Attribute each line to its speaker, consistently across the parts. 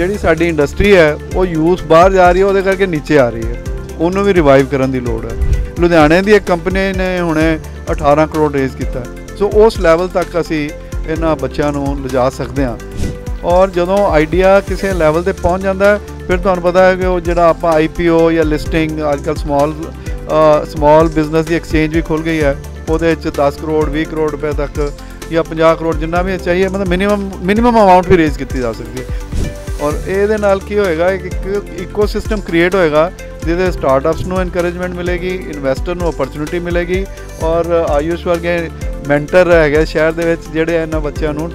Speaker 1: ਜਿਹੜੀ ਸਾਡੀ ਇੰਡਸਟਰੀ ਹੈ, ਉਹ ਯੂਥ ਬਾਹਰ ਜਾ ਰਹੀ ਹੈ, ਉਹਦੇ ਕਰਕੇ ਨੀਚੇ ਆ ਰਹੀ ਹੈ। ਉਹਨੂੰ ਵੀ ਰਿਵਾਈਵ ਕਰਨ ਦੀ ਲੋੜ ਹੈ। ਲੁਧਿਆਣੇ ਦੀ ਇੱਕ ਕੰਪਨੀ ਨੇ ਹੁਣੇ 18 ਕਰੋੜ ਰੇਜ਼ ਕੀਤਾ। ਸੋ ਉਸ ਲੈਵਲ ਤੱਕ ਅਸੀਂ ਇਹਨਾਂ ਬੱਚਿਆਂ ਨੂੰ ਲਿਜਾ ਸਕਦੇ ਹਾਂ। ਔਰ ਜਦੋਂ ਆਈਡੀਆ ਕਿਸੇ ਲੈਵਲ ਤੇ ਪਹੁੰਚ ਜਾਂਦਾ ਫਿਰ ਤੁਹਾਨੂੰ ਪਤਾ ਹੈ ਕਿ ਉਹ ਜਿਹੜਾ ਆਪਾਂ ਆਈਪੀਓ ਜਾਂ ਲਿਸਟਿੰਗ ਅੱਜਕੱਲ ਸਮਾਲ ਸਮਾਲ ਬਿਜ਼ਨਸ ਦੀ ਐਕਸਚੇਂਜ ਵੀ ਖੁੱਲ ਗਈ ਹੈ। ਉਹਦੇ ਵਿੱਚ 10 ਕਰੋੜ 20 ਕਰੋੜ ਰੁਪਏ ਤੱਕ ਜਾਂ 50 ਕਰੋੜ ਜਿੰਨਾ ਵੀ ਚਾਹੀਏ, ਮਤਲਬ ਮਿਨੀਮਮ ਮਿਨੀਮਮ ਅਮਾਉਂਟ ਵੀ ਰੇਜ਼ ਕੀਤੀ ਜਾ ਸਕਦੀ ਹੈ। और ये ਨਾਲ ਕੀ ਹੋਏਗਾ ਇੱਕ ਇਕੋਸਿਸਟਮ ਕ੍ਰੀਏਟ ਹੋਏਗਾ ਜਿਹਦੇ ਸਟਾਰਟਅਪਸ ਨੂੰ ਇਨਕਰੇਜਮੈਂਟ ਮਿਲੇਗੀ ਇਨਵੈਸਟਰ ਨੂੰ ਓਪਰਚ्युनिटी ਮਿਲੇਗੀ ਔਰ ਆਯੂਸ਼ ਵਰਗੇ ਮੈਂਟਰ ਹੈਗੇ ਸ਼ਹਿਰ ਦੇ ਵਿੱਚ ਜਿਹੜੇ ਇਹਨਾਂ ਬੱਚਿਆਂ ਨੂੰ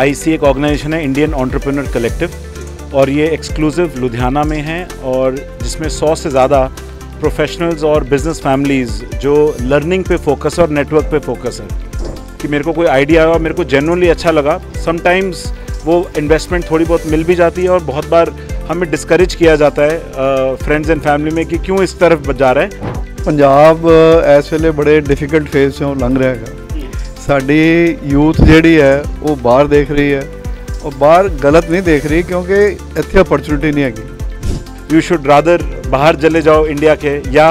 Speaker 2: आईसी एक ऑर्गेनाइजेशन है इंडियन एंटरप्रेन्योर कलेक्टिव और ये एक्सक्लूसिव लुधियाना में है, और जिसमें सौ से ज़्यादा प्रोफेशनल्स और बिज़नेस फैमिलीज़ जो लर्निंग पे फोकस और नेटवर्क पे फोकस है। कि मेरे को कोई आइडिया और मेरे को जेनरली अच्छा लगा। समटाइम्स वो इन्वेस्टमेंट थोड़ी बहुत मिल भी जाती है और बहुत बार हमें डिस्करेज किया जाता है फ्रेंड्स एंड फैमिली में कि क्यों इस तरफ़ जा रहे हैं।
Speaker 1: पंजाब इस वे बड़े डिफ़िकल्ट फ़ेज़ से लंघ रहा है। साड़ी यूथ जी है वो ਬਾਹਰ देख रही है और ਬਾਹਰ गलत नहीं देख रही क्योंकि ਇੱਥੇ अपॉर्चुनिटी नहीं है
Speaker 2: यू शुड रादर बाहर चले जाओ इंडिया के या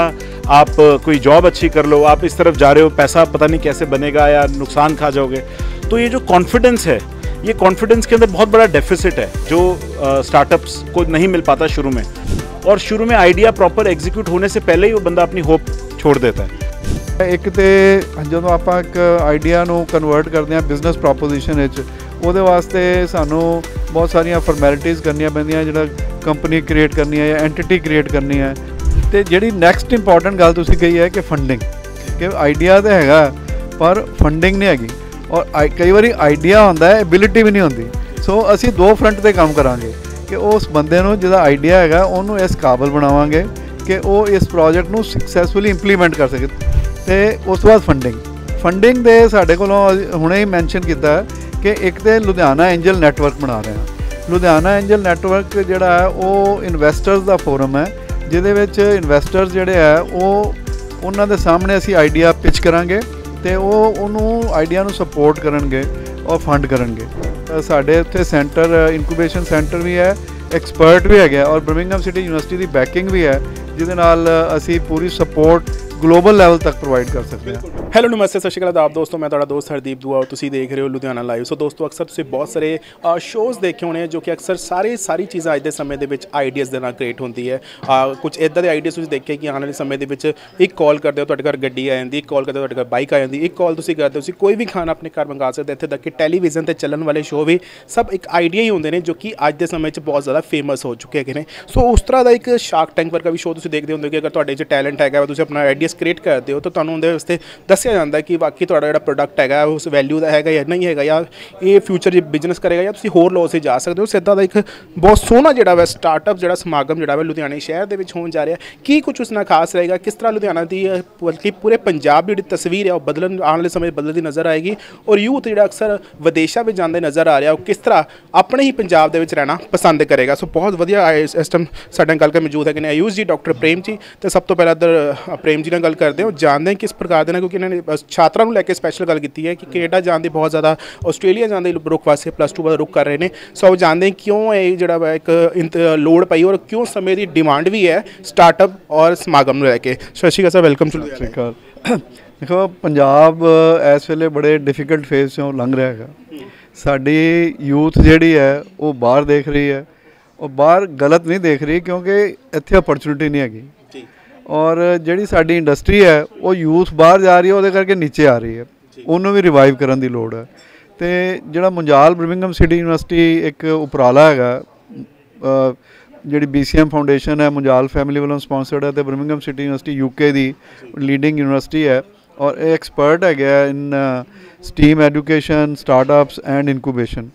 Speaker 2: आप कोई जॉब अच्छी कर लो आप इस तरफ़ जा रहे हो पैसा पता नहीं कैसे बनेगा या नुकसान खा जाओगे। तो ये जो कॉन्फिडेंस है ये कॉन्फिडेंस के अंदर बहुत बड़ा डेफिसिट है जो स्टार्टअप्स को नहीं मिल पाता शुरू में और शुरू में आइडिया प्रॉपर एग्जीक्यूट होने से पहले ही वो बंदा अपनी होप छोड़ देता है
Speaker 1: ਇੱਕ ਤੇ ਜਦੋਂ ਆਪਾਂ ਇੱਕ ਆਈਡੀਆ ਨੂੰ ਕਨਵਰਟ ਕਰਦੇ ਹਾਂ ਬਿਜ਼ਨਸ ਪ੍ਰੋਪੋਜੀਸ਼ਨ ਵਿੱਚ ਉਹਦੇ ਵਾਸਤੇ ਸਾਨੂੰ ਬਹੁਤ ਸਾਰੀਆਂ ਫਾਰਮੈਲਿਟੀਆਂ ਕਰਨੀਆਂ ਪੈਂਦੀਆਂ ਜਿਹੜਾ ਕੰਪਨੀ ਕ੍ਰੀਏਟ ਕਰਨੀ ਹੈ ਜਾਂ ਐਂਟੀਟੀ ਕ੍ਰੀਏਟ ਕਰਨੀ ਹੈ ਤੇ ਜਿਹੜੀ ਨੈਕਸਟ ਇੰਪੋਰਟੈਂਟ ਗੱਲ ਤੁਸੀਂ ਕਹੀ ਹੈ ਕਿ ਫੰਡਿੰਗ ਕਿ ਆਈਡੀਆ ਤਾਂ ਹੈਗਾ ਪਰ ਫੰਡਿੰਗ ਨਹੀਂ ਹੈਗੀ ਔਰ ਆਈ- ਕਈ ਵਾਰੀ ਆਈਡੀਆ ਹੁੰਦਾ ਹੈ ਐਬਿਲਿਟੀ ਵੀ ਨਹੀਂ ਹੁੰਦੀ। ਸੋ ਅਸੀਂ ਦੋ ਫਰੰਟ ਤੇ ਕੰਮ ਕਰਾਂਗੇ ਕਿ ਉਸ ਬੰਦੇ ਨੂੰ ਜਿਹਦਾ ਆਈਡੀਆ ਹੈਗਾ, ਉਹਨੂੰ ਇਸ ਕਾਬਲ ਬਣਾਵਾਂਗੇ ਕਿ ਉਹ ਇਸ ਪ੍ਰੋਜੈਕਟ ਨੂੰ ਸਕਸੈਸਫੁਲੀ ਇੰਪਲੀਮੈਂਟ ਕਰ ਸਕੇ। ਤੇ ਉਸ ਤੋਂ ਬਾਅਦ ਫੰਡਿੰਗ ਫੰਡਿੰਗ ਦੇ ਸਾਡੇ ਕੋਲੋਂ ਹੁਣੇ ਹੀ ਮੈਂਸ਼ਨ ਕੀਤਾ ਕਿ ਇੱਕ ਤੇ ਲੁਧਿਆਣਾ ਐਂਜਲ ਨੈਟਵਰਕ ਬਣਾ ਰਹੇ ਹਾਂ। ਲੁਧਿਆਣਾ ਐਂਜਲ ਨੈਟਵਰਕ ਜਿਹੜਾ ਹੈ, ਉਹ ਇਨਵੈਸਟਰਸ ਦਾ ਫੋਰਮ ਹੈ, ਜਿਹਦੇ ਵਿੱਚ ਇਨਵੈਸਟਰਸ ਜਿਹੜੇ ਹੈ, ਉਹ, ਉਹਨਾਂ ਦੇ ਸਾਹਮਣੇ ਅਸੀਂ ਆਈਡੀਆ ਪਿਚ ਕਰਾਂਗੇ। ਤੇ ਉਹ ਉਹਨੂੰ ਆਈਡੀਆ ਨੂੰ ਸਪੋਰਟ ਕਰਨਗੇ ਔਰ ਫੰਡ ਕਰਨਗੇ। ਸਾਡੇ ਉੱਥੇ ਸੈਂਟਰ ਇਨਕੂਬੇਸ਼ਨ ਸੈਂਟਰ ਵੀ ਹੈ ਐਕਸਪਰਟ ਵੀ ਹੈਗਾ ਔਰ ਬਰਮਿੰਗਮ ਸਿਟੀ ਯੂਨੀਵਰਸਿਟੀ ਦੀ ਬੈਕਿੰਗ ਵੀ ਹੈ, ਜਿਹਦੇ ਨਾਲ ਅਸੀਂ ਪੂਰੀ ਸਪੋਰਟ ਗਲੋਬਲ ਲੈਵਲ ਤੱਕ ਪ੍ਰੋਵਾਈਡ ਕਰ ਸਕਦੇ ਹਾਂ।
Speaker 3: ਹੈਲੋ ਨਮਸਤੇ ਸਤਿ ਸ਼੍ਰੀ ਅਕਾਲ। ਆਪ ਦੋਸਤੋ ਮੈਂ ਤੁਹਾਡਾ ਦੋਸਤ ਹਰਦੀਪ ਦੁਆ ਤੁਸੀਂ ਦੇਖ ਰਹੇ ਹੋ ਲੁਧਿਆਣਾ ਲਾਈਵ ਸੋ ਦੋਸਤੋ ਅਕਸਰ ਤੁਸੀਂ ਬਹੁਤ ਸਾਰੇ ਸ਼ੋਜ਼ ਦੇਖੇ ਹੋਣੇ ਜੋ ਕਿ ਅਕਸਰ ਸਾਰੇ ਸਾਰੀ ਚੀਜ਼ਾਂ ਅੱਜ ਦੇ ਸਮੇਂ ਦੇ ਵਿੱਚ ਆਈਡੀਆਜ਼ ਦੇ ਨਾਲ ਕ੍ਰੀਏਟ ਹੁੰਦੀ ਹੈ। ਕੁਝ ਇਦਾਂ ਦੇ ਆਈਡੀਆਜ਼ ਤੁਸੀਂ ਦੇਖੇ ਕਿ ਆਉਣ ਵਾਲੇ ਸਮੇਂ ਦੇ ਵਿੱਚ ਇੱਕ ਕਾਲ ਕਰਦੇ ਹੋ ਤੁਹਾਡੇ ਘਰ ਗੱਡੀ ਆ ਜਾਂਦੀ ਇੱਕ ਕਾਲ ਕਰਦੇ ਹੋ ਤੁਹਾਡੇ ਘਰ ਬਾਈਕ ਆ ਜਾਂਦੀ ਇੱਕ ਕਾਲ ਤੁਸੀਂ ਕਰਦੇ ਹੋ ਤੁਸੀਂ ਕੋਈ ਵੀ ਖਾਣਾ ਆਪਣੇ ਘਰ ਮੰਗਾ ਸਕਦੇ ਹੋ। ਇੱਥੇ ਤੱਕ ਕਿ ਟੈਲੀਵਿਜ਼ਨ ਤੇ ਚੱਲਣ ਵਾਲੇ ਸ਼ੋਅ ਵੀ ਸਭ ਇੱਕ ਆਈਡੀਆ ਹੀ ਹੁੰਦੇ ਨੇ ਜੋ ਕਿ ਅੱਜ ਦੇ ਸਮੇਂ 'ਚ ਬਹੁਤ ਜ਼ਿਆਦਾ ਫੇਮਸ ਹੋ ਚੁੱਕੇ ਹੈਗੇ ਨੇ। ਸੋ ਉਸ ਤਰ੍ਹਾਂ ਦਾ ਇੱਕ ਸ਼ਾਰਕ ਟੈਂਕ ਵਰਗਾ ਵੀ ਸ਼ੋਅ ਤੁਸੀਂ ਦੇਖਦੇ ਹੁੰਦੇ ਹੋ ਕਿ ਅਗਰ ਤੁਹਾਡੇ 'ਚ ਟੈਲੈਂਟ ਹੈਗਾ ਵਾ, ਤੁਸੀਂ ਆਪਣਾ ਆਈਡੀਆ ਆਈਡੀਆਜ਼ ਕ੍ਰੀਏਟ ਕਰਦੇ ਹੋ ਤਾਂ ਤੁਹਾਨੂੰ ਉਹਦੇ ਵਾਸਤੇ ਦੱਸਿਆ ਜਾਂਦਾ ਕਿ ਬਾਕੀ ਤੁਹਾਡਾ ਜਿਹੜਾ ਪ੍ਰੋਡਕਟ ਹੈਗਾ ਉਸ ਵੈਲਿਊ ਦਾ ਹੈਗਾ ਜਾਂ ਨਹੀਂ ਹੈਗਾ ਜਾਂ ਇਹ ਫਿਊਚਰ 'ਚ ਬਿਜ਼ਨਸ ਕਰੇਗਾ ਜਾਂ ਤੁਸੀਂ ਹੋਰ ਲੋਸੇ ਜਾ ਸਕਦੇ ਹੋ ਸਿੱਧਾ ਦਾ ਇੱਕ ਬਹੁਤ ਸੋਹਣਾ ਜਿਹੜਾ ਵਾ ਸਟਾਰਟਅਪ ਜਿਹੜਾ ਸਮਾਗਮ ਜਿਹੜਾ ਵਾ ਲੁਧਿਆਣੇ ਸ਼ਹਿਰ ਦੇ ਵਿੱਚ ਹੋਣ ਜਾ ਰਿਹਾ ਕੀ ਕੁਝ ਉਸ ਨਾਲ ਖਾਸ ਰਹੇਗਾ ਕਿਸ ਤਰ੍ਹਾਂ ਲੁਧਿਆਣਾ ਦੀ ਬਲਕਿ ਪੂਰੇ ਪੰਜਾਬ ਦੀ ਜਿਹੜੀ ਤਸਵੀਰ ਹੈ ਉਹ ਬਦਲਣ ਆਉਣ ਵਾਲੇ ਸਮੇਂ 'ਚ ਬਦਲਦੀ ਨਜ਼ਰ ਆਏਗੀ ਔਰ ਯੂਥ ਜਿਹੜਾ ਅਕਸਰ ਵਿਦੇਸ਼ਾਂ ਵਿੱਚ ਜਾਂਦੇ ਨਜ਼ਰ ਆ ਰਿਹਾ ਉਹ ਕਿਸ ਤਰ੍ਹਾਂ ਆਪਣੇ ਹੀ ਪੰਜਾਬ ਦੇ ਵਿੱਚ ਰਹਿਣਾ ਪਸੰਦ ਕਰੇਗਾ ਸੋ ਬਹੁਤ ਵਧੀਆ ਇਸ ਟਾਈਮ ਸਾਡੇ ਨਾਲ ਗੱਲ ਕਰ ਮੌਜੂਦ ਹੈਗੇ ਨੇ ਆਯੂਸ਼ ਜੀ ਡਾਕਟਰ ਪ੍ਰੇਮ ਜੀ ਤੇ ਸਭ ਤੋਂ ਪਹਿਲਾਂ ਇੱਧਰ ਪ੍ਰੇਮ ਜੀ ਨਾਲ ਗੱਲ ਕਰਦੇ ਹਾਂ ਜਾਣਦੇ ਕਿਸ ਪ੍ਰਕਾਰ ਦੇ ਨਾਲ, ਕਿਉਂਕਿ ਇਹਨਾਂ ਨੇ ਛਾਤਰਾਂ ਨੂੰ ਲੈ ਕੇ ਸਪੈਸ਼ਲ ਗੱਲ ਕੀਤੀ ਹੈ ਕਿ ਕੈਨੇਡਾ ਜਾਣ ਦੇ ਬਹੁਤ ਜ਼ਿਆਦਾ, ਆਸਟ੍ਰੇਲੀਆ ਜਾਣ ਦੇ ਲੋਕ ਵਾਸਤੇ ਪਲੱਸ 2 ਵਾਲਾ ਰੁਕ ਕਰ ਰਹੇ ਨੇ। ਸੋ ਉਹ ਜਾਣਦੇ ਕਿਉਂ ਇਹ ਜਿਹੜਾ ਵਾ ਇੱਕ ਲੋਡ ਪਈ ਔਰ ਕਿਉਂ ਸਮੇਂ ਦੀ ਡਿਮਾਂਡ ਵੀ ਹੈ ਸਟਾਰਟਅਪ ਔਰ ਸਮਾਗਮ ਨੂੰ ਲੈ ਕੇ। ਸਤਿ ਸ਼੍ਰੀ ਅਕਾਲ ਸਰ ਵੈਲਕਮ ਟੂ
Speaker 1: ਲੁਧਿਆਣਾ ਦੇਖੋ, ਪੰਜਾਬ ਇਸ ਵੇਲੇ ਬੜੇ ਡਿਫਿਕਲਟ ਫੇਸ ਚੋਂ ਲੰਘ ਰਿਹਾ ਹੈਗਾ। ਸਾਡੀ ਯੂਥ ਜਿਹੜੀ ਹੈ, ਉਹ ਬਾਹਰ ਦੇਖ ਰਹੀ ਹੈ। ਉਹ ਬਾਹਰ ਗਲਤ ਨਹੀਂ ਦੇਖ ਰਹੀ ਕਿਉਂਕਿ ਇੱਥੇ ਅਪਰਚੂਨਿਟੀ ਨਹੀਂ ਹੈਗੀ। ਔਰ ਜਿਹੜੀ ਸਾਡੀ ਇੰਡਸਟਰੀ ਹੈ ਉਹ ਯੂਥ ਬਾਹਰ ਜਾ ਰਹੀ ਹੈ ਉਹਦੇ ਕਰਕੇ ਨੀਚੇ ਆ ਰਹੀ ਹੈ। ਉਹਨੂੰ ਵੀ ਰਿਵਾਈਵ ਕਰਨ ਦੀ ਲੋੜ ਹੈ। ਤੇ ਜਿਹੜਾ ਮੁੰਜਾਲ ਬਰਮਿੰਗਮ ਸਿਟੀ ਯੂਨੀਵਰਸਿਟੀ ਇੱਕ ਉਪਰਾਲਾ ਹੈਗਾ ਜਿਹੜੀ BCM ਫਾਊਂਡੇਸ਼ਨ ਹੈ ਮੁੰਜਾਲ ਫੈਮਿਲੀ ਵੱਲੋਂ ਸਪਾਂਸਰਡ ਹੈ ਤੇ ਬਰਮਿੰਗਮ ਸਿਟੀ ਯੂਨੀਵਰਸਿਟੀ ਯੂਕੇ ਦੀ ਲੀਡਿੰਗ ਯੂਨੀਵਰਸਿਟੀ ਹੈ। ਔਰ ਇਹ ਐਕਸਪਰਟ ਹੈਗਾ in STEAM education startups and incubation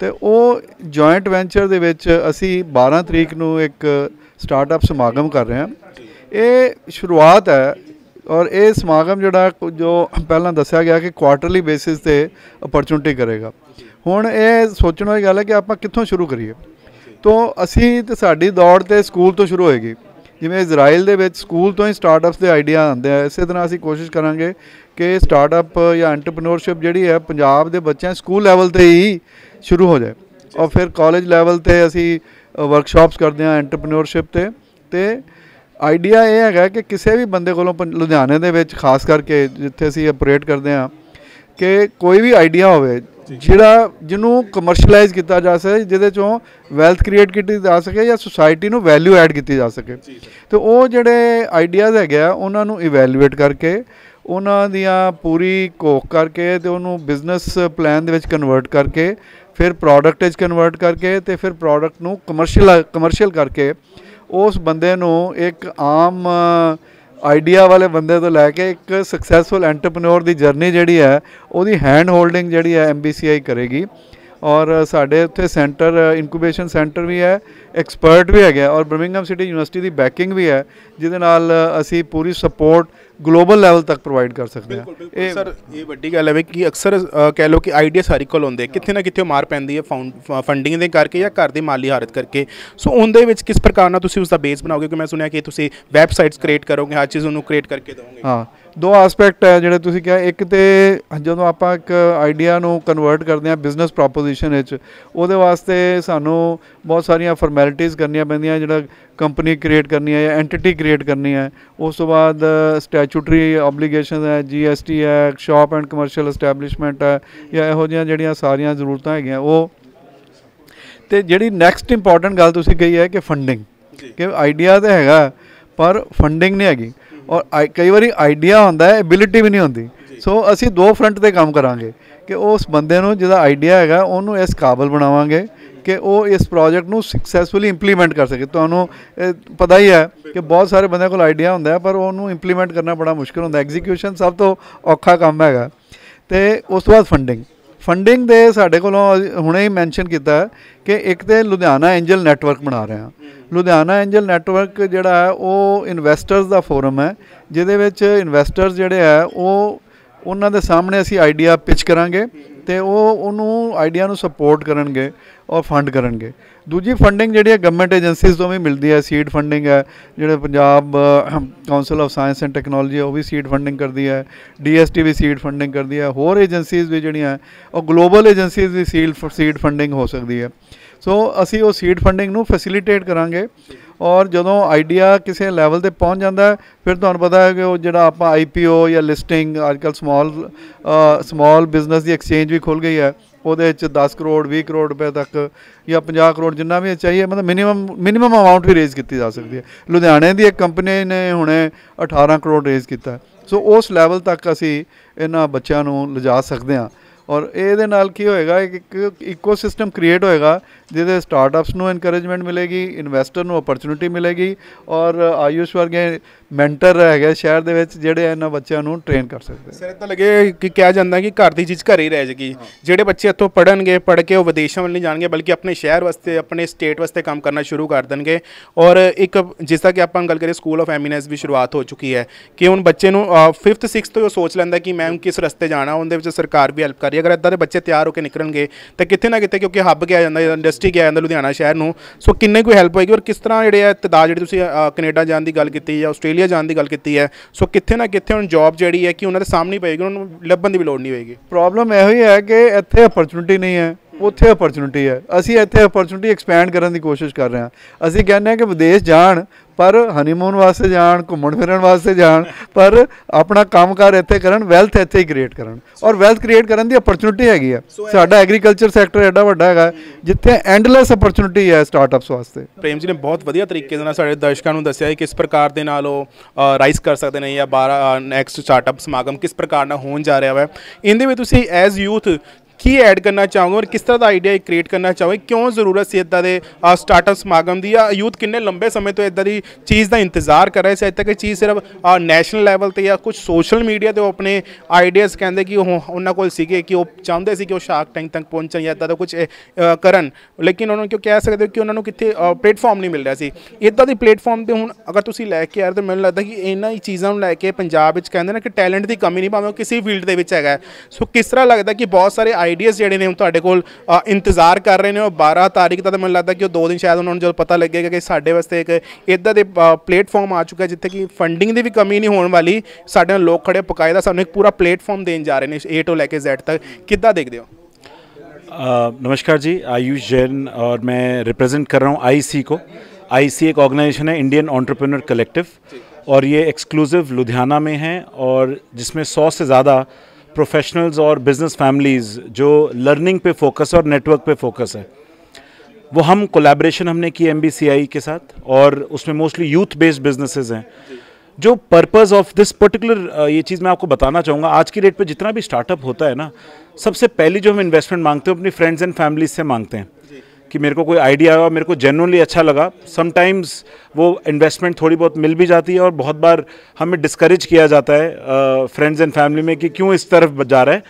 Speaker 1: ਤੇ ਉਹ ਜੁਆਇੰਟ ਵੈਂਚਰ ਦੇ ਵਿੱਚ ਅਸੀਂ 12 ਤਰੀਕ ਨੂੰ ਇੱਕ ਸਟਾਰਟਅਪ ਸਮਾਗਮ ਕਰ ਰਹੇ ਹਾਂ। ਇਹ ਸ਼ੁਰੂਆਤ ਹੈ ਔਰ ਇਹ ਸਮਾਗਮ ਜਿਹੜਾ ਜੋ ਪਹਿਲਾਂ ਦੱਸਿਆ ਗਿਆ ਕਿ ਕੁਆਟਰਲੀ ਬੇਸਿਸ ਤੇ ਅਪਰਚੂਨਿਟੀ ਕਰੇਗਾ। ਹੁਣ ਇਹ ਸੋਚਣ ਵਾਲੀ ਗੱਲ ਹੈ ਕਿ ਆਪਾਂ ਕਿੱਥੋਂ ਸ਼ੁਰੂ ਕਰੀਏ। ਤੋਂ ਅਸੀਂ ਤੇ ਸਾਡੀ ਦੌੜ ਤੇ ਸਕੂਲ ਤੋਂ ਸ਼ੁਰੂ ਹੋਏਗੀ। ਜਿਵੇਂ ਇਜ਼ਰਾਈਲ ਦੇ ਵਿੱਚ ਸਕੂਲ ਤੋਂ ਹੀ ਸਟਾਰਟਅਪਸ ਦੇ ਆਈਡੀਆ ਆਉਂਦੇ ਆ, ਇਸੇ ਤਰ੍ਹਾਂ ਅਸੀਂ ਕੋਸ਼ਿਸ਼ ਕਰਾਂਗੇ ਕਿ ਸਟਾਰਟਅਪ ਜਾਂ ਐਂਟਰਪ੍ਰੀਨਿਓਰਸ਼ਿਪ ਜਿਹੜੀ ਹੈ ਪੰਜਾਬ ਦੇ ਬੱਚਿਆਂ ਸਕੂਲ ਲੈਵਲ ਤੇ ਹੀ ਸ਼ੁਰੂ ਹੋ ਜਾਏ। ਔਰ ਫਿਰ ਕਾਲਜ ਲੈਵਲ ਤੇ ਅਸੀਂ ਵਰਕਸ਼ਾਪਸ ਕਰਦੇ ਹਾਂ ਐਂਟਰਪ੍ਰੀਨਿਓਰਸ਼ਿਪ ਤੇ। ਤੇ ਆਈਡੀਆ ਇਹ ਹੈਗਾ ਕਿ ਕਿਸੇ ਵੀ ਬੰਦੇ ਕੋਲੋਂ ਲੁਧਿਆਣੇ ਦੇ ਵਿੱਚ ਖਾਸ ਕਰਕੇ ਜਿੱਥੇ ਅਸੀਂ ਆਪਰੇਟ ਕਰਦੇ ਹਾਂ ਕਿ ਕੋਈ ਵੀ ਆਈਡੀਆ ਹੋਵੇ ਜਿਹੜਾ ਜਿਹਨੂੰ ਕਮਰਸ਼ੀਅਲਾਈਜ਼ ਕੀਤਾ ਜਾ ਸਕੇ ਜਿਹਦੇ ਚੋਂ ਵੈਲਥ ਕ੍ਰੀਏਟ ਕੀਤੀ ਜਾ ਸਕੇ ਜਾਂ ਸੁਸਾਇਟੀ ਨੂੰ ਵੈਲਿਊ ਐਡ ਕੀਤੀ ਜਾ ਸਕੇ। ਤੇ ਉਹ ਜਿਹੜੇ ਆਈਡੀਆਜ਼ ਹੈਗੇ ਆ ਉਹਨਾਂ ਨੂੰ ਇਵੈਲੂਏਟ ਕਰਕੇ ਉਹਨਾਂ ਦੀਆਂ ਪੂਰੀ ਕੋਖ ਕਰਕੇ ਤੇ ਉਹਨੂੰ ਬਿਜ਼ਨਸ ਪਲਾਨ ਦੇ ਵਿੱਚ ਕਨਵਰਟ ਕਰਕੇ ਫਿਰ ਪ੍ਰੋਡਕਟ ਵਿੱਚ ਕਨਵਰਟ ਕਰਕੇ ਤੇ ਫਿਰ ਪ੍ਰੋਡਕਟ ਨੂੰ ਕਮਰਸ਼ੀਅਲ ਕਮਰਸ਼ੀਅਲ ਕਰਕੇ ਉਸ ਬੰਦੇ ਨੂੰ ਇੱਕ ਆਮ ਆਈਡੀਆ ਵਾਲੇ ਬੰਦੇ ਤੋਂ ਲੈ ਕੇ ਇੱਕ ਸਕਸੈਸਫੁਲ ਐਂਟਰਪ੍ਰੀਨਿਓਰ ਦੀ ਜਰਨੀ ਜਿਹੜੀ ਹੈ, ਉਹਦੀ ਹੈਂਡ ਹੋਲਡਿੰਗ ਜਿਹੜੀ ਹੈ MBCI ਕਰੇਗੀ। ਔਰ ਸਾਡੇ ਉੱਥੇ ਸੈਂਟਰ ਇਨਕੂਬੇਸ਼ਨ ਸੈਂਟਰ ਵੀ ਹੈ ਐਕਸਪਰਟ ਵੀ ਹੈਗਾ ਔਰ ਬਰਮਿੰਗਮ ਸਿਟੀ ਯੂਨੀਵਰਸਿਟੀ ਦੀ ਬੈਕਿੰਗ ਵੀ ਹੈ ਜਿਹਦੇ ਨਾਲ ਅਸੀਂ ਪੂਰੀ ਸਪੋਰਟ ਗਲੋਬਲ ਲੈਵਲ ਤੱਕ ਪ੍ਰੋਵਾਈਡ ਕਰ ਸਕਦੇ ਹਾਂ।
Speaker 3: ਇਹ ਸਰ ਇਹ ਵੱਡੀ ਗੱਲ ਹੈ ਵੀ ਕਿ ਅਕਸਰ ਕਹਿ ਲਓ ਕਿ ਆਈਡੀਆ ਸਾਰੇ ਕੋਲ ਹੁੰਦੇ ਕਿੱਥੇ ਨਾ ਕਿੱਥੇ ਮਾਰ ਪੈਂਦੀ ਹੈ ਫੰਡਿੰਗ ਦੇ ਕਰਕੇ ਜਾਂ ਘਰ ਦੀ ਮਾਲੀ ਹਾਲਤ ਕਰਕੇ। ਸੋ ਉਹਦੇ ਵਿੱਚ ਕਿਸ ਪ੍ਰਕਾਰ ਨਾਲ ਤੁਸੀਂ ਉਸ ਦਾ ਬੇਸ ਬਣਾਓਗੇ? ਕਿ ਮੈਂ ਸੁਣਿਆ ਕਿ ਤੁਸੀਂ ਵੈਬਸਾਈਟਸ ਕ੍ਰੀਏਟ ਕਰੋਗੇ ਹਰ ਚੀਜ਼ ਉਹਨੂੰ ਕ੍ਰੀਏਟ ਕਰਕੇ ਦਿਓਗੇ
Speaker 1: ਹਾਂ ਦੋ ਐਸਪੈਕਟ ਹੈ ਜਿਹੜੇ ਤੁਸੀਂ ਕਿਹਾ। ਇੱਕ ਤੇ ਜਦੋਂ ਆਪਾਂ ਇੱਕ ਆਈਡੀਆ ਨੂੰ ਕਨਵਰਟ ਕਰਦੇ ਹਾਂ ਬਿਜ਼ਨਸ ਪ੍ਰੋਪੋਜੀਸ਼ਨ ਵਿੱਚ ਉਹਦੇ ਵਾਸਤੇ ਸਾਨੂੰ ਬਹੁਤ ਸਾਰੀਆਂ ਫਾਰਮੈਲਿਟੀਆਂ ਕਰਨੀਆਂ ਪੈਂਦੀਆਂ ਜਿਹੜਾ ਕੰਪਨੀ ਕ੍ਰੀਏਟ ਕਰਨੀ ਹੈ ਜਾਂ ਐਂਟੀਟੀ ਕ੍ਰੀਏਟ ਕਰਨੀ ਹੈ। ਉਸ ਤੋਂ ਬਾਅਦ ਸਟੈਚੂਟਰੀ ਆਬਲੀਗੇਸ਼ਨਸ ਹੈ ਜੀਐਸਟੀ ਹੈ ਸ਼ਾਪ ਐਂਡ ਕਮਰਸ਼ੀਅਲ ਐਸਟੈਬਲਿਸ਼ਮੈਂਟ ਹੈ ਜਾਂ ਇਹੋ ਜਿਹੀਆਂ ਜਿਹੜੀਆਂ ਸਾਰੀਆਂ ਜ਼ਰੂਰਤਾਂ ਹੈਗੀਆਂ ਉਹ ਤੇ ਜਿਹੜੀ ਨੈਕਸਟ ਇੰਪੋਰਟੈਂਟ ਗੱਲ ਤੁਸੀਂ ਕਹੀ ਹੈ ਕਿ ਫੰਡਿੰਗ ਕਿ ਆਈਡੀਆ ਤਾਂ ਹੈਗਾ ਪਰ ਫੰਡਿੰਗ ਨਹੀਂ ਹੈਗੀ। ਔਰ ਕਈ ਵਾਰੀ ਆਈਡੀਆ ਹੁੰਦਾ ਹੈ ਐਬਿਲਿਟੀ ਵੀ ਨਹੀਂ ਹੁੰਦੀ। ਸੋ ਅਸੀਂ ਦੋ ਫਰੰਟ ਤੇ ਕੰਮ ਕਰਾਂਗੇ ਕਿ ਉਸ ਬੰਦੇ ਨੂੰ ਜਿਹਦਾ ਆਈਡੀਆ ਹੈਗਾ ਉਹਨੂੰ ਇਸ ਕਾਬਲ ਬਣਾਵਾਂਗੇ ਕਿ ਉਹ ਇਸ ਪ੍ਰੋਜੈਕਟ ਨੂੰ ਸਕਸੈਸਫੁਲੀ ਇੰਪਲੀਮੈਂਟ ਕਰ ਸਕੇ। ਤੁਹਾਨੂੰ ਪਤਾ ਹੀ ਹੈ ਕਿ ਬਹੁਤ ਸਾਰੇ ਬੰਦਿਆਂ ਕੋਲ ਆਈਡੀਆ ਹੁੰਦਾ ਹੈ ਪਰ ਉਹਨੂੰ ਇੰਪਲੀਮੈਂਟ ਕਰਨਾ ਬੜਾ ਮੁਸ਼ਕਲ ਹੁੰਦਾ। ਐਗਜ਼ੀਕਿਊਸ਼ਨ ਸਭ ਤੋਂ ਔਖਾ ਕੰਮ ਹੈਗਾ। ਤੇ ਉਸ ਤੋਂ ਬਾਅਦ ਫੰਡਿੰਗ ਫੰਡਿੰਗ ਦੇ ਸਾਡੇ ਕੋਲੋਂ ਹੁਣੇ ਹੀ ਮੈਂਸ਼ਨ ਕੀਤਾ ਕਿ ਇੱਕ ਤੇ ਲੁਧਿਆਣਾ ਐਂਜਲ ਨੈਟਵਰਕ ਬਣਾ ਰਹੇ ਹਾਂ। ਲੁਧਿਆਣਾ ਐਂਜਲ ਨੈਟਵਰਕ ਜਿਹੜਾ ਹੈ, ਉਹ ਇਨਵੈਸਟਰਸ ਦਾ ਫੋਰਮ ਹੈ, ਜਿਹਦੇ ਵਿੱਚ ਇਨਵੈਸਟਰਸ ਜਿਹੜੇ ਹੈ, ਉਹ, ਉਹਨਾਂ ਦੇ ਸਾਹਮਣੇ ਅਸੀਂ ਆਈਡੀਆ ਪਿਚ ਕਰਾਂਗੇ। ਤੇ ਉਹ ਉਹਨੂੰ ਆਈਡੀਆ ਨੂੰ ਸਪੋਰਟ ਕਰਨਗੇ ਔਰ ਫੰਡ ਕਰਨਗੇ। ਦੂਜੀ ਫੰਡਿੰਗ ਜਿਹੜੀ ਹੈ ਗਵਰਨਮੈਂਟ ਏਜੰਸੀਜ਼ ਤੋਂ ਵੀ ਮਿਲਦੀ ਹੈ ਸੀਡ ਫੰਡਿੰਗ ਹੈ, ਜਿਹੜੇ Punjab council of science and technology ਉਹ ਵੀ ਸੀਡ ਫੰਡਿੰਗ ਕਰਦੀ ਹੈ ਡੀਐਸਟੀ ਵੀ ਸੀਡ ਫੰਡਿੰਗ ਕਰਦੀ ਹੈ, ਹੋਰ ਏਜੰਸੀਜ਼ ਵੀ ਜਿਹੜੀਆਂ ਉਹ ਗਲੋਬਲ ਏਜੰਸੀਜ਼ ਵੀ ਸੀਡ ਸੀਡ ਫੰਡਿੰਗ ਹੋ ਸਕਦੀ ਹੈ। ਸੋ ਅਸੀਂ ਉਹ ਸੀਡ ਫੰਡਿੰਗ ਨੂੰ ਫੈਸਿਲਿਟੇਟ ਕਰਾਂਗੇ। ਔਰ ਜਦੋਂ ਆਈਡੀਆ ਕਿਸੇ ਲੈਵਲ ਤੇ ਪਹੁੰਚ ਜਾਂਦਾ ਫਿਰ ਤੁਹਾਨੂੰ ਪਤਾ ਹੈ ਕਿ ਉਹ ਜਿਹੜਾ ਆਪਾਂ ਆਈਪੀਓ ਜਾਂ ਲਿਸਟਿੰਗ ਅੱਜਕੱਲ ਸਮਾਲ ਸਮਾਲ ਬਿਜ਼ਨਸ ਦੀ ਐਕਸਚੇਂਜ ਵੀ ਖੁੱਲ ਗਈ ਹੈ। ਉਹਦੇ ਵਿੱਚ 10 ਕਰੋੜ 20 ਕਰੋੜ ਰੁਪਏ ਤੱਕ ਜਾਂ 50 ਕਰੋੜ ਜਿੰਨਾ ਵੀ ਚਾਹੀਏ, ਮਤਲਬ ਮਿਨੀਮਮ ਮਿਨੀਮਮ ਅਮਾਉਂਟ ਵੀ ਰੇਜ਼ ਕੀਤੀ ਜਾ ਸਕਦੀ ਹੈ। ਲੁਧਿਆਣੇ ਦੀ ਇੱਕ ਕੰਪਨੀ ਨੇ ਹੁਣੇ 18 ਕਰੋੜ ਰੇਜ਼ ਕੀਤਾ। ਸੋ ਉਸ ਲੈਵਲ ਤੱਕ ਅਸੀਂ ਇਹਨਾਂ ਬੱਚਿਆਂ ਨੂੰ ਲਿਜਾ ਸਕਦੇ ਹਾਂ। ਔਰ ਇਹਦੇ ਨਾਲ ਕੀ ਹੋਏਗਾ ਇੱਕ ਇੱਕ ਇਕੋਸਿਸਟਮ ਕ੍ਰੀਏਟ ਹੋਏਗਾ ਜਿਹਦੇ ਸਟਾਰਟਅਪਸ ਨੂੰ ਐਨਕਰੇਜਮੈਂਟ ਮਿਲੇਗੀ ਇਨਵੈਸਟਰ ਨੂੰ ਓਪਰਚੁਨਿਟੀ ਮਿਲੇਗੀ ਔਰ ਆਯੂਸ਼ ਵਰਗੇ ਮੈਂਟਰ ਹੈਗੇ ਸ਼ਹਿਰ ਦੇ ਵਿੱਚ ਜਿਹੜੇ ਇਹਨਾਂ ਬੱਚਿਆਂ ਨੂੰ ਟ੍ਰੇਨ ਕਰ ਸਕਦੇ
Speaker 3: ਸਰ ਇਦਾਂ ਲੱਗੇ ਕਿ ਕਿਹਾ ਜਾਂਦਾ ਕਿ ਘਰ ਦੀ ਚੀਜ਼ ਘਰੇ ਹੀ ਰਹਿ ਜਾਏਗੀ ਜਿਹੜੇ ਬੱਚੇ ਇੱਥੋਂ ਪੜਨਗੇ ਪੜ ਕੇ ਉਹ ਵਿਦੇਸ਼ਾਂ ਵੱਲ ਨਹੀਂ ਜਾਣਗੇ ਬਲਕਿ ਆਪਣੇ ਸ਼ਹਿਰ ਵਾਸਤੇ ਆਪਣੇ ਸਟੇਟ ਵਾਸਤੇ ਕੰਮ ਕਰਨਾ ਸ਼ੁਰੂ ਕਰ ਦੇਣਗੇ। ਔਰ ਇੱਕ ਜਿਸ ਤਰ੍ਹਾਂ ਕਿ ਆਪਾਂ ਗੱਲ ਕਰੀਏ ਸਕੂਲ ਆਫ ਐਮੀਨੈਂਸ ਵੀ ਸ਼ੁਰੂਆਤ ਹੋ ਚੁੱਕੀ ਹੈ ਕਿ ਹੁਣ ਬੱਚੇ ਨੂੰ 5th 6th ਤੋਂ ਸੋਚ ਲੈਂਦਾ ਕਿ ਮੈਂ ਕਿਸ ਰਸਤੇ ਜਾਣਾ ਉਹਦੇ ਵਿੱਚ ਸਰਕਾਰ ਵੀ ਹੈਲਪ ਕਰ ਰਹੀ ਹੈ ਅਗਰ ਇਦਾਂ ਦੇ ਬੱਚੇ ਤਿਆਰ ਹੋ ਕੇ ਨਿਕਲਣਗੇ ਤਾਂ ਕਿਤੇ ਨਾ ਕਿਤੇ ਕਿਉਂਕਿ ਹੱਬ ਗਿਆ ਜਾਂਦਾ ਇੰਡਸਟਰੀ ਗਿਆ ਜਾਂਦਾ ਲੁਧਿਆਣਾ ਸ਼ਹਿਰ ਨੂੰ ਸੋ ਕਿੰਨੇ ਕੋਈ ਹੈਲਪ ਹੋਏਗੀ ਔਰ ਕਿਸ ਤਰ੍ਹਾਂ ਜਿਹੜੇ ਆ ਤਦਾਦ ਜਿਹੜੀ ਤੁਸੀਂ ਅ, ਕੈਨੇਡਾ ਜਾਣ ਦੀ ਗੱਲ ਕੀਤੀ ਜਾਂ ਆਸਟ੍ਰੇਲੀਆ ਜਾਣ ਦੀ ਗੱਲ ਕੀਤੀ ਹੈ ਸੋ ਕਿੱਥੇ ਨਾ ਕਿੱਥੇ ਹੁਣ ਜੌਬ ਜਿਹੜੀ ਹੈ ਕਿ ਉਹਨਾਂ ਦੇ ਸਾਹਮਣੇ ਪਏਗੀ ਉਹਨਾਂ ਨੂੰ ਲੱਭਣ ਦੀ ਵੀ ਲੋੜ ਨਹੀਂ ਹੋਏਗੀ।
Speaker 1: ਪ੍ਰੋਬਲਮ ਇਹੋ ਹੀ ਹੈ ਕਿ ਇੱਥੇ ਅਪਰਚੁਨਿਟੀ ਨਹੀਂ ਹੈ ਉੱਥੇ ਅਪਰਚੁਨਿਟੀ ਹੈ। ਅਸੀਂ ਇੱਥੇ ਅਪਰਚੁਨਿਟੀ ਐਕਸਪੈਂਡ ਕਰਨ ਦੀ ਕੋਸ਼ਿਸ਼ ਕਰ ਰਹੇ ਹਾਂ। ਅਸੀਂ ਕਹਿੰਦੇ ਹਾਂ ਕਿ ਵਿਦੇਸ਼ ਜਾਣ ਪਰ ਹਨੀਮੂਨ ਵਾਸਤੇ ਜਾਣ ਘੁੰਮਣ ਫਿਰਨ ਵਾਸਤੇ ਜਾਣ ਪਰ ਆਪਣਾ ਕੰਮਕਾਰ ਇੱਥੇ ਕਰਨ ਵੈਲਥ ਇੱਥੇ ਹੀ ਕ੍ਰੀਏਟ ਕਰਨ। ਔਰ ਵੈਲਥ ਕ੍ਰੀਏਟ ਕਰਨ ਦੀ ਅਪਰਚੁਨਿਟੀ ਹੈਗੀ ਆ। ਸਾਡਾ ਐਗਰੀਕਲਚਰ ਸੈਕਟਰ ਐਡਾ ਵੱਡਾ ਹੈਗਾ ਜਿੱਥੇ ਐਂਡਲੈਸ ਅਪਰਚੁਨਿਟੀ ਹੈ ਸਟਾਰਟਅਪਸ ਵਾਸਤੇ।
Speaker 3: ਪ੍ਰੇਮ ਜੀ ਨੇ ਬਹੁਤ ਵਧੀਆ ਤਰੀਕੇ ਨਾਲ ਸਾਡੇ ਦਰਸ਼ਕਾਂ ਨੂੰ ਦੱਸਿਆ ਹੈ ਕਿਸ ਪ੍ਰਕਾਰ ਦੇ ਨਾਲ ਉਹ ਰਾਈਸ ਕਰ ਸਕਦੇ ਨੇ ਜਾਂ 12 ਨੈਕਸਟ ਸਟਾਰਟਅਪ ਸਮਾਗਮ ਕਿਸ ਪ੍ਰਕਾਰ ਨਾਲ ਹੋਣ ਜਾ ਰਿਹਾ ਹੈ ਇਹਦੇ ਵਿੱਚ ਤੁਸੀਂ ਐਜ਼ ਯੂਥ ਕੀ ਐਡ ਕਰਨਾ ਚਾਹੋਗੇ ਔਰ ਕਿਸ ਤਰ੍ਹਾਂ ਦਾ ਆਈਡੀਆ ਕ੍ਰੀਏਟ ਕਰਨਾ ਚਾਹੋਗੇ? ਕਿਉਂ ਜ਼ਰੂਰਤ ਸੀ ਇਦਾਂ ਦੇ ਸਟਾਰਟਅਪ ਸਮਾਗਮ ਦੀ? ਜਾਂ ਯੂਥ ਕਿੰਨੇ ਲੰਬੇ ਸਮੇਂ ਤੋਂ ਇਦਾਂ ਦੀ ਚੀਜ਼ ਦਾ ਇੰਤਜ਼ਾਰ ਕਰ ਰਹੇ ਸੀ? ਅੱਜ ਤੱਕ ਇਹ ਚੀਜ਼ ਸਿਰਫ ਨੈਸ਼ਨਲ ਲੈਵਲ ਤੇ ਜਾਂ ਕੁਝ ਸੋਸ਼ਲ ਮੀਡੀਆ ਤੇ ਉਹ ਆਪਣੇ ਆਈਡੀਆਜ਼ ਕਹਿੰਦੇ ਕਿ ਉਹ ਉਹਨਾਂ ਕੋਲ ਸੀਗੇ ਕਿ ਉਹ ਚਾਹੁੰਦੇ ਸੀ ਕਿ ਉਹ ਸ਼ਾਰਕ ਟੈਂਕ ਤੱਕ ਪਹੁੰਚਣ ਜਾਂ ਇਦਾਂ ਦਾ ਕੁਝ ਕਰਨ। ਲੇਕਿਨ ਉਹਨਾਂ ਨੂੰ ਕਿਉਂ ਕਹਿ ਸਕਦੇ ਹੋ ਕਿ ਉਹਨਾਂ ਨੂੰ ਕਿੱਥੇ ਪਲੇਟਫਾਰਮ ਨਹੀਂ ਮਿਲ ਰਿਹਾ ਸੀ? ਇਦਾਂ ਦੀ ਪਲੇਟਫਾਰਮ ਤੇ ਹੁਣ ਅਗਰ ਤੁਸੀਂ ਲੈ ਕੇ ਆ ਰਹੇ ਤਾਂ ਮੈਨੂੰ ਲੱਗਦਾ ਕਿ ਇਹਨਾਂ ਹੀ ਚੀਜ਼ਾਂ ਨੂੰ ਲੈ ਕੇ ਪੰਜਾਬ ਵਿੱਚ ਕਹਿੰਦੇ ਨੇ ਕਿ ਟੈਲੈਂਟ ਦੀ ਕਮੀ ਨਹੀਂ, ਭਾਵੇਂ ਉਹ ਕਿਸੇ ਫੀਲਡ ਦੇ ਵਿੱਚ ਹੈਗਾ। ਸੋ ਕਿਸ ਤਰ੍ਹਾਂ ਲੱਗਦਾ ਕਿ ਬਹੁਤ ਸਾਰੇ ਆਈਡੀਆਜ਼ ਜਿਹੜੇ ਨੇ ਉਹ ਤੁਹਾਡੇ ਕੋਲ ਅ, ਇੰਤਜ਼ਾਰ ਕਰ ਰਹੇ ਨੇ ਉਹ 12 ਤਾਰੀਖ ਦਾ ਤਾਂ ਮੈਨੂੰ ਲੱਗਦਾ ਕਿ ਉਹ ਦੋ ਦਿਨ ਸ਼ਾਇਦ ਉਹਨਾਂ ਨੂੰ ਜਦੋਂ ਪਤਾ ਲੱਗੇਗਾ ਕਿ ਸਾਡੇ ਵਾਸਤੇ ਇੱਕ ਇਦਾਂ ਦੇ ਪਲੇਟਫਾਰਮ ਆ ਚੁੱਕਾ ਜਿੱਥੇ ਕਿ ਫੰਡਿੰਗ ਦੀ ਵੀ ਕਮੀ ਨਹੀਂ ਹੋਣ ਵਾਲੀ ਸਾਡੇ ਨਾਲ ਲੋਕ ਖੜੇ ਪਕਾਇਦਾ ਸਾਨੂੰ ਇੱਕ ਪੂਰਾ ਪਲੇਟਫਾਰਮ ਦੇਣ ਜਾ ਰਹੇ ਨੇ A ਤੋਂ ਲੈ ਕੇ Z ਤੱਕ ਕਿੱਦਾਂ ਦੇਖਦੇ ਹੋ
Speaker 2: अ, नमस्कार जी आयुष जैन और मैं रिप्रेजेंट कर रहा हूँ आईसी को आईसी एक ऑर्गेनाइजेशन है इंडियन एंटरप्रेन्योर कलेक्टिव और ये एक्सक्लूसिव लुधियाना में है और जिसमें सौ से ज़्यादा प्रोफेशनल्स और बिज़नेस फैमिलीज़ जो लर्निंग पे फोकस है और नेटवर्क पे फोकस है, वो हम कोलैबोरेशन हमने की एमबीसीआई के साथ और उसमें मोस्टली यूथ बेस्ड बिजनेसेस हैं। जो पर्पस ऑफ़ दिस पर्टिकुलर ये चीज़ मैं आपको बताना चाहूँगा, आज की डेट पे जितना भी स्टार्टअप होता है ना, सबसे पहली जो हम इन्वेस्टमेंट मांगते हैं अपनी फ्रेंड्स एंड फैमिलीज़ से मांगते हैं। कि मेरे को कोई आइडिया आया, मेरे को जेनुअनली अच्छा लगा। समटाइम्स वो इन्वेस्टमेंट थोड़ी बहुत मिल भी जाती है और बहुत बार हमें डिस्करेज किया जाता है फ्रेंड्स एंड फैमिली में कि क्यों इस तरफ़ जा रहा है।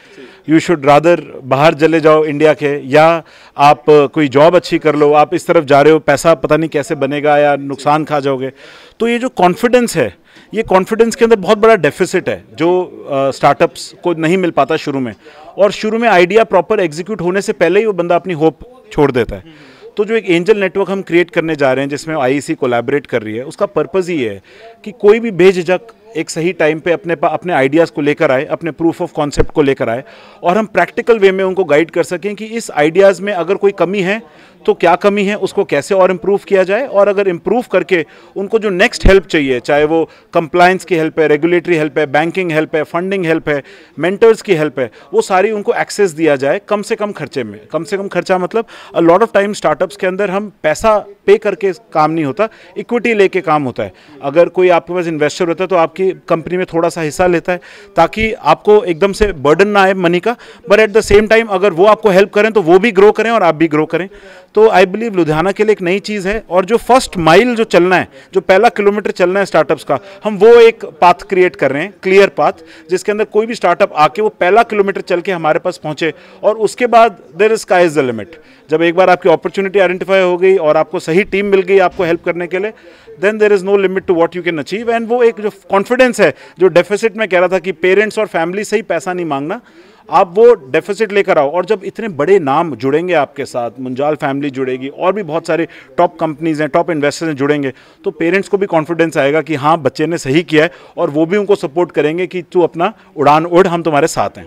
Speaker 2: यू शुड रादर बाहर चले जाओ इंडिया के, या आप कोई जॉब अच्छी कर लो, आप इस तरफ़ जा रहे हो, पैसा पता नहीं कैसे बनेगा या नुकसान खा जाओगे। तो ये जो कॉन्फिडेंस है ये कॉन्फिडेंस के अंदर बहुत बड़ा डेफिसिट है, जो स्टार्टअप्स को नहीं मिल पाता शुरू में। और शुरू में आइडिया प्रॉपर एग्जीक्यूट होने से पहले ही वो बंदा अपनी होप छोड़ देता है। तो जो एक एंजल नेटवर्क हम क्रिएट करने जा रहे हैं, जिसमें आईसी कोलैबोरेट कर रही है, उसका पर्पज़ ये है कि कोई भी बेझिझक एक सही टाइम पे अपने अपने आइडियाज़ को लेकर आए, अपने प्रूफ ऑफ़ कॉन्सेप्ट को लेकर आए, और हम प्रैक्टिकल वे में उनको गाइड कर सकें कि इस आइडियाज़ में अगर कोई कमी है तो क्या कमी है? उसको कैसे और इम्प्रूव किया जाए? और अगर इम्प्रूव करके उनको जो नेक्स्ट हेल्प चाहिए, चाहे वो कंप्लायंस की हेल्प है रेगुलेटरी हेल्प है बैंकिंग हेल्प है फंडिंग हेल्प है मेंटर्स की हेल्प है, वो सारी उनको एक्सेस दिया जाए कम से कम खर्चे में। कम से कम खर्चा मतलब a lot of time startups के अंदर हम पैसा पे करके काम नहीं होता इक्विटी लेके काम होता है। अगर कोई आपके पास इन्वेस्टर होता है तो आपकी कंपनी में थोड़ा सा हिस्सा लेता है, ताकि आपको एकदम से बर्डन ना आए मनी का। But at the same time अगर वो आपको हेल्प करें तो वो भी ग्रो करें और आप भी ग्रो करें। तो आई बिलीव लुधियाना के लिए एक नई चीज़ है और जो फ़र्स्ट माइल जो चलना है, जो पहला किलोमीटर चलना है स्टार्टअप्स का, हम वो एक पाथ क्रिएट कर रहे हैं क्लियर पाथ जिसके अंदर कोई भी स्टार्टअप आके वो पहला किलोमीटर चल के हमारे पास पहुँचे और उसके बाद there is sky is the limit जब एक बार आपकी अपॉर्चुनिटी आइडेंटिफाई हो गई और आपको सही टीम मिल गई आपको हेल्प करने के लिए then there is no limit to what you can achieve and वो एक जो कॉन्फिडेंस है, जो डेफिसिट में कह रहा था कि पेरेंट्स और फैमिली से ही पैसा नहीं मांगना आप वो डेफिसिट लेकर आओ। और जब इतने बड़े नाम जुड़ेंगे आपके साथ, मुंजाल फैमिली जुड़ेगी, और भी बहुत सारे टॉप कंपनीज़ हैं टॉप इन्वेस्टर्स हैं जुड़ेंगे तो पेरेंट्स को भी कॉन्फिडेंस आएगा कि हाँ बच्चे ने सही किया है, और वो भी उनको सपोर्ट करेंगे कि तू अपना उड़ान उड़, हम तुम्हारे साथ हैं।